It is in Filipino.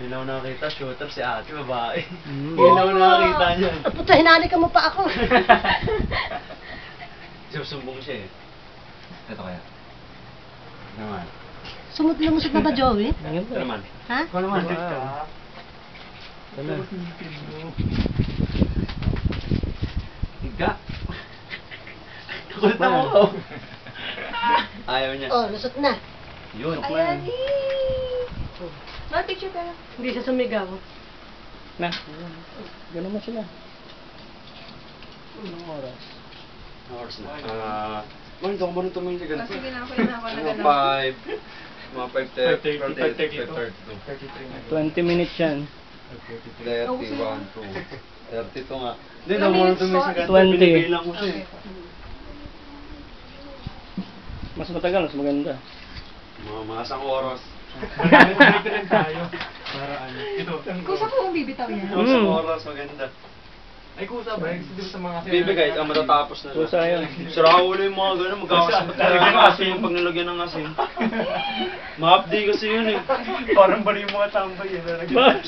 Ilaw nakita, shooter si ate, babae. Mm. Ilaw nakita niya. Ah, Puta, hinali ka mo pa ako. Susumbong siya eh. Ito kaya. Naman. Sumut-lumusot na ba, Joey? Ito naman. Ha? Ikaw naman. Wow. Ano? Higa. Kulit na mo ko. Ayaw niya. Oh, lusot na. Yun. Ayan, eh. Ma, picture tayo. Hindi siya sumigaw. Na. Ganun mo sila. Anong oras? Hours na. Ah, hindi ako marunong tumingin sa ganito. sige na, ako na ako na Mga gano'n. 5, mga 5.30, 20 minutes yan. 30, 1, 2, 32 nga. Hindi, na minutes tumingin sa po? ganito. 20. Binibilang ko siya eh. Mas matagal, mas maganda. Mga mga oras. tayo. Para ano. Ito. Kusa ko kung bibitaw yan. Isang Mm. oras, maganda. Ay, kusa ba? Kasi di ba sa mga... Bibigay, ah, matatapos na Kusa yun. Sira ulo yung mga gano'n, magkakasabat talaga ng asin pag nilagyan ng asin. Ma-update kasi yun eh. Parang bali yung mga tambay. Eh. Ba?